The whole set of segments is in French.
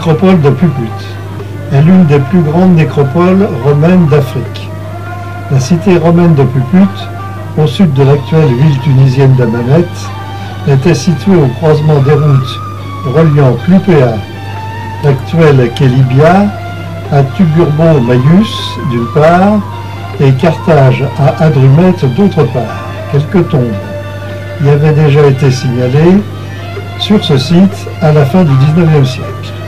Nécropole de Puput est l'une des plus grandes nécropoles romaines d'Afrique. La cité romaine de Puput, au sud de l'actuelle ville tunisienne d'Amanet, était située au croisement des routes reliant Clupea, l'actuelle Kélibia, à Tuburbo Maius d'une part et Carthage à Adrumète d'autre part. Quelques tombes y avaient déjà été signalées sur ce site à la fin du XIXe siècle.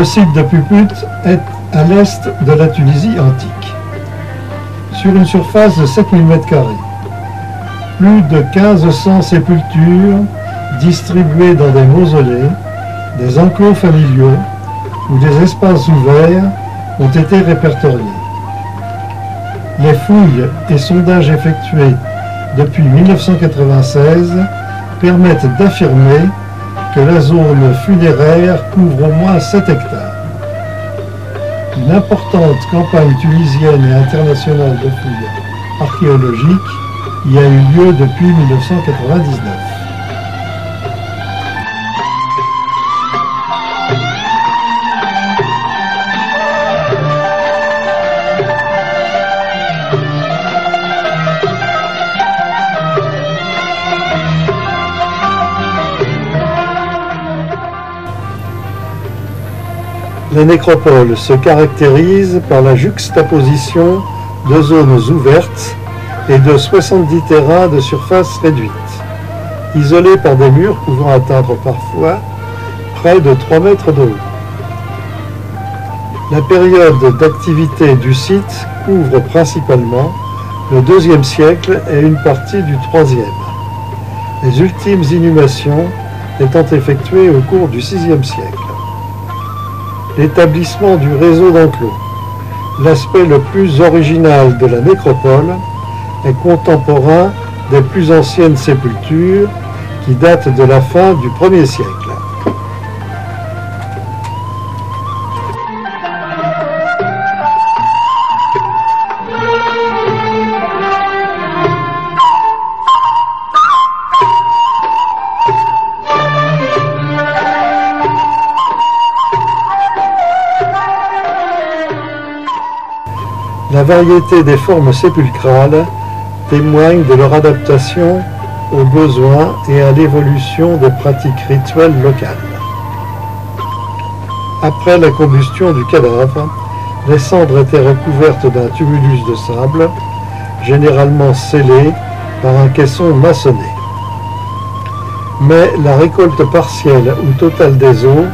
Le site de Puput est à l'est de la Tunisie antique, sur une surface de 7000 m2. Plus de 1500 sépultures distribuées dans des mausolées, des enclos familiaux ou des espaces ouverts ont été répertoriés. Les fouilles et sondages effectués depuis 1996 permettent d'affirmer que la zone funéraire couvre au moins 7 hectares. Une importante campagne tunisienne et internationale de fouilles archéologiques y a eu lieu depuis 1999. Les nécropoles se caractérisent par la juxtaposition de zones ouvertes et de 70 terrains de surface réduite, isolés par des murs pouvant atteindre parfois près de 3 mètres de haut. La période d'activité du site couvre principalement le deuxième siècle et une partie du troisième, les ultimes inhumations étant effectuées au cours du sixième siècle l'établissement du réseau d'enclos. L'aspect le plus original de la nécropole est contemporain des plus anciennes sépultures qui datent de la fin du 1er siècle. La variété des formes sépulcrales témoigne de leur adaptation aux besoins et à l'évolution des pratiques rituelles locales. Après la combustion du cadavre, les cendres étaient recouvertes d'un tumulus de sable, généralement scellé par un caisson maçonné. Mais la récolte partielle ou totale des os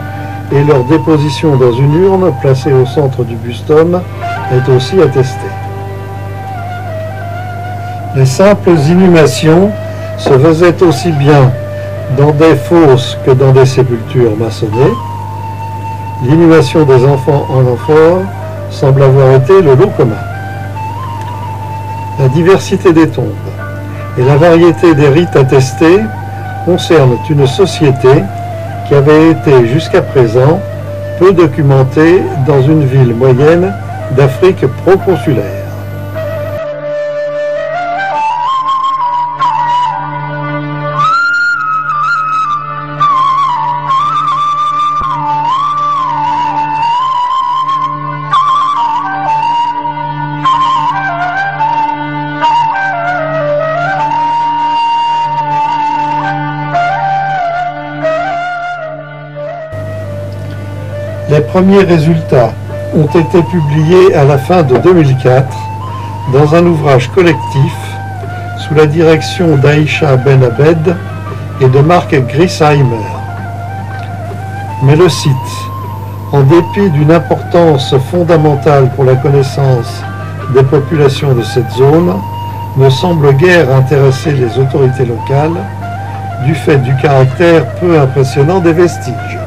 et leur déposition dans une urne placée au centre du bustum est aussi attesté. Les simples inhumations se faisaient aussi bien dans des fosses que dans des sépultures maçonnées. L'inhumation des enfants en amphore semble avoir été le lot commun. La diversité des tombes et la variété des rites attestés concernent une société qui avait été jusqu'à présent peu documentée dans une ville moyenne d'Afrique proconsulaire. Les premiers résultats ont été publiés à la fin de 2004 dans un ouvrage collectif sous la direction d'Aïcha Ben Abed et de Marc Grisheimer. Mais le site, en dépit d'une importance fondamentale pour la connaissance des populations de cette zone, ne semble guère intéresser les autorités locales du fait du caractère peu impressionnant des vestiges.